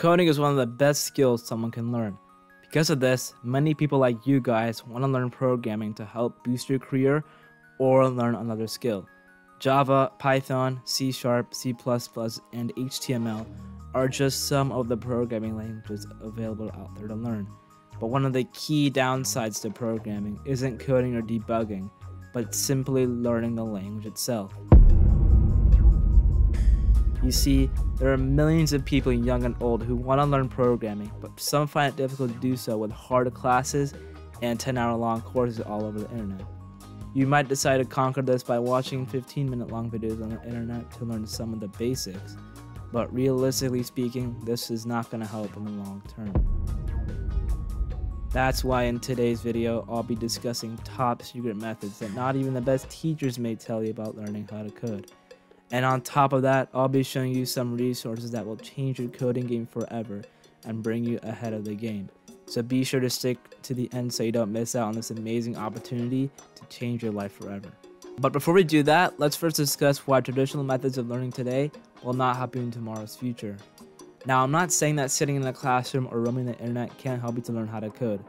Coding is one of the best skills someone can learn. Because of this, many people like you guys want to learn programming to help boost your career or learn another skill. Java, Python, C Sharp, C++, and HTML are just some of the programming languages available out there to learn. But one of the key downsides to programming isn't coding or debugging, but simply learning the language itself. You see, there are millions of people, young and old, who want to learn programming, but some find it difficult to do so with hard classes and 10 hour long courses all over the internet. You might decide to conquer this by watching 15 minute long videos on the internet to learn some of the basics, but realistically speaking, this is not going to help in the long term. That's why in today's video, I'll be discussing top secret methods that not even the best teachers may tell you about learning how to code. And on top of that, I'll be showing you some resources that will change your coding game forever and bring you ahead of the game. So be sure to stick to the end so you don't miss out on this amazing opportunity to change your life forever. But before we do that, let's first discuss why traditional methods of learning today will not help you in tomorrow's future. Now, I'm not saying that sitting in a classroom or roaming the internet can't help you to learn how to code.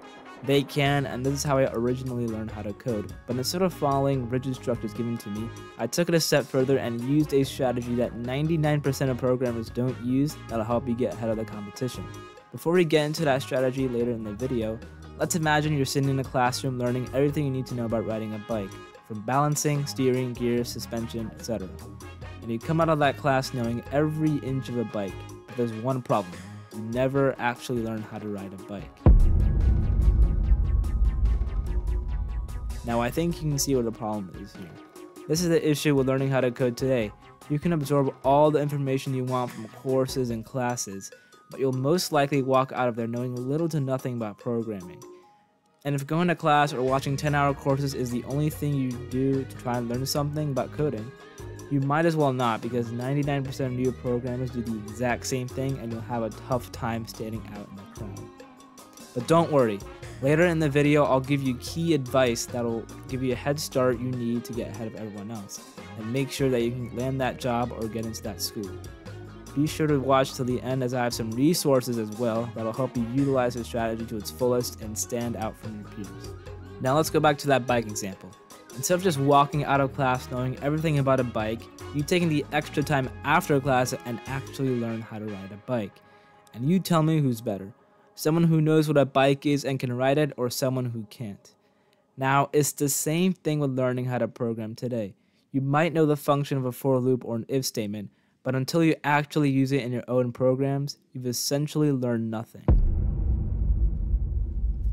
They can, and this is how I originally learned how to code. But instead of following rigid structures given to me, I took it a step further and used a strategy that 99% of programmers don't use that'll help you get ahead of the competition. Before we get into that strategy later in the video, let's imagine you're sitting in a classroom learning everything you need to know about riding a bike, from balancing, steering, gears, suspension, etc. And you come out of that class knowing every inch of a bike, but there's one problem. You never actually learn how to ride a bike. Now I think you can see what the problem is here. This is the issue with learning how to code today. You can absorb all the information you want from courses and classes, but you'll most likely walk out of there knowing little to nothing about programming. And if going to class or watching 10 hour courses is the only thing you do to try and learn something about coding, you might as well not because 99% of new programmers do the exact same thing and you'll have a tough time standing out in the crowd. But don't worry, Later in the video, I'll give you key advice that'll give you a head start you need to get ahead of everyone else, and make sure that you can land that job or get into that school. Be sure to watch till the end as I have some resources as well that'll help you utilize your strategy to its fullest and stand out from your peers. Now let's go back to that bike example. Instead of just walking out of class knowing everything about a bike, you've taken the extra time after class and actually learn how to ride a bike. And you tell me who's better someone who knows what a bike is and can ride it, or someone who can't. Now, it's the same thing with learning how to program today. You might know the function of a for loop or an if statement, but until you actually use it in your own programs, you've essentially learned nothing.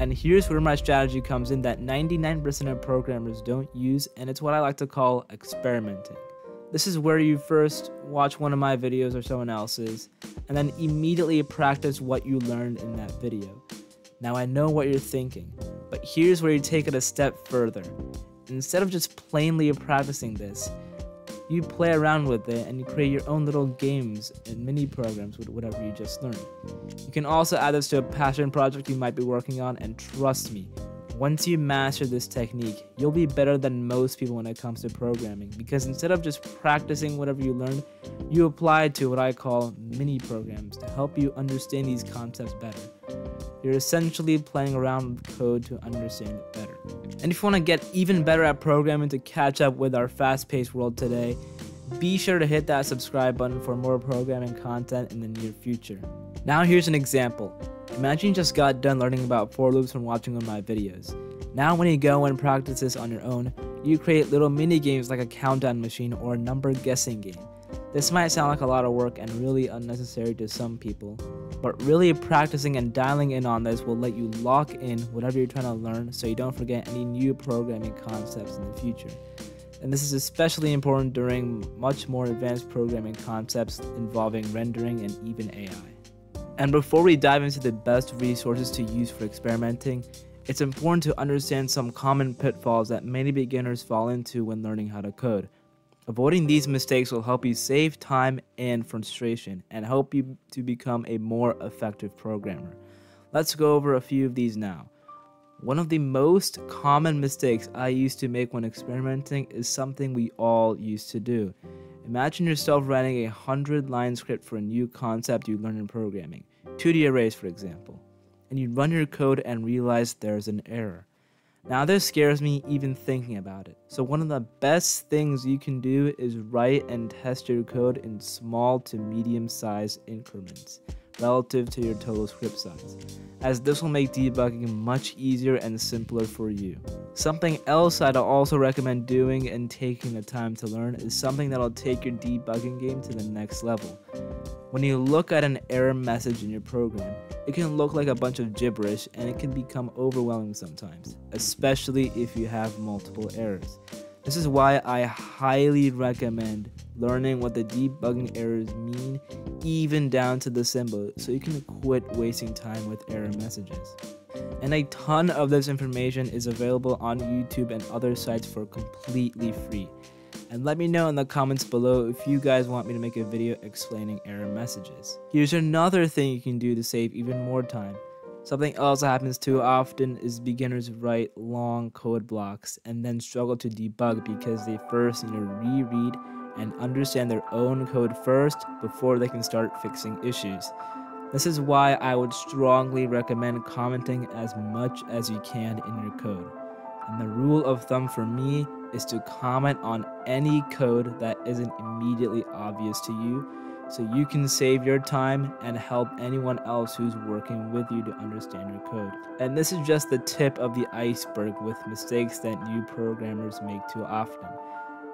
And here's where my strategy comes in that 99% of programmers don't use, and it's what I like to call experimenting. This is where you first watch one of my videos or someone else's, and then immediately practice what you learned in that video. Now I know what you're thinking, but here's where you take it a step further. Instead of just plainly practicing this, you play around with it and you create your own little games and mini programs with whatever you just learned. You can also add this to a passion project you might be working on, and trust me, once you master this technique, you'll be better than most people when it comes to programming because instead of just practicing whatever you learn, you apply it to what I call mini programs to help you understand these concepts better. You're essentially playing around with code to understand it better. And if you want to get even better at programming to catch up with our fast paced world today, be sure to hit that subscribe button for more programming content in the near future. Now, here's an example. Imagine you just got done learning about for loops from watching one of my videos. Now when you go and practice this on your own, you create little mini games like a countdown machine or a number guessing game. This might sound like a lot of work and really unnecessary to some people, but really practicing and dialing in on this will let you lock in whatever you're trying to learn so you don't forget any new programming concepts in the future. And this is especially important during much more advanced programming concepts involving rendering and even AI. And before we dive into the best resources to use for experimenting, it's important to understand some common pitfalls that many beginners fall into when learning how to code. Avoiding these mistakes will help you save time and frustration and help you to become a more effective programmer. Let's go over a few of these now. One of the most common mistakes I used to make when experimenting is something we all used to do. Imagine yourself writing a 100 line script for a new concept you learn in programming, 2D arrays for example, and you run your code and realize there's an error. Now, this scares me even thinking about it. So, one of the best things you can do is write and test your code in small to medium sized increments relative to your total script size, as this will make debugging much easier and simpler for you. Something else I'd also recommend doing and taking the time to learn is something that'll take your debugging game to the next level. When you look at an error message in your program, it can look like a bunch of gibberish and it can become overwhelming sometimes, especially if you have multiple errors. This is why I highly recommend learning what the debugging errors mean, even down to the symbol, so you can quit wasting time with error messages. And a ton of this information is available on YouTube and other sites for completely free. And let me know in the comments below if you guys want me to make a video explaining error messages. Here's another thing you can do to save even more time. Something else that happens too often is beginners write long code blocks and then struggle to debug because they first need to reread and understand their own code first before they can start fixing issues. This is why I would strongly recommend commenting as much as you can in your code. And the rule of thumb for me is to comment on any code that isn't immediately obvious to you so you can save your time and help anyone else who's working with you to understand your code. And this is just the tip of the iceberg with mistakes that new programmers make too often.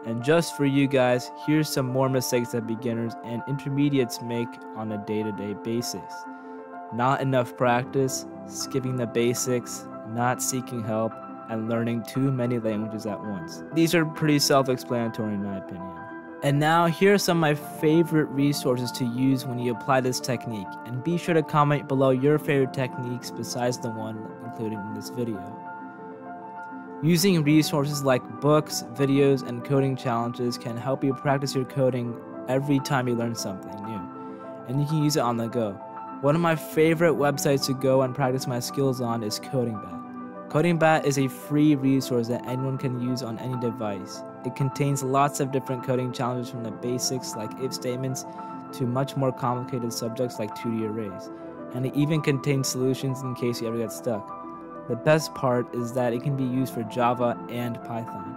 And just for you guys, here's some more mistakes that beginners and intermediates make on a day to day basis. Not enough practice, skipping the basics, not seeking help, and learning too many languages at once. These are pretty self explanatory in my opinion. And now, here are some of my favorite resources to use when you apply this technique. And be sure to comment below your favorite techniques besides the one included in this video. Using resources like books, videos, and coding challenges can help you practice your coding every time you learn something new. And you can use it on the go. One of my favorite websites to go and practice my skills on is CodingBat. CodingBat is a free resource that anyone can use on any device. It contains lots of different coding challenges from the basics like if statements to much more complicated subjects like 2D arrays. And it even contains solutions in case you ever get stuck. The best part is that it can be used for Java and Python.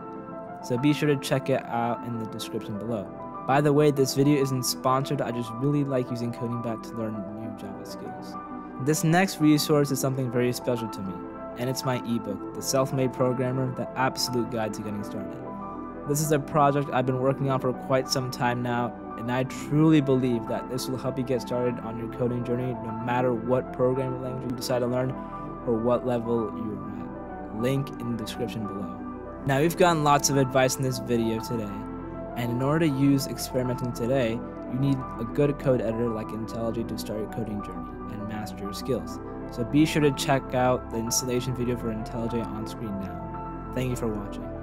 So be sure to check it out in the description below. By the way, this video isn't sponsored, I just really like using CodingBat to learn new Java skills. This next resource is something very special to me and it's my ebook, The Self Made Programmer The Absolute Guide to Getting Started. This is a project I've been working on for quite some time now, and I truly believe that this will help you get started on your coding journey no matter what programming language you decide to learn or what level you're at. Link in the description below. Now, we've gotten lots of advice in this video today, and in order to use experimenting today, you need a good code editor like IntelliJ to start your coding journey and master your skills. So be sure to check out the installation video for IntelliJ on screen now. Thank you for watching.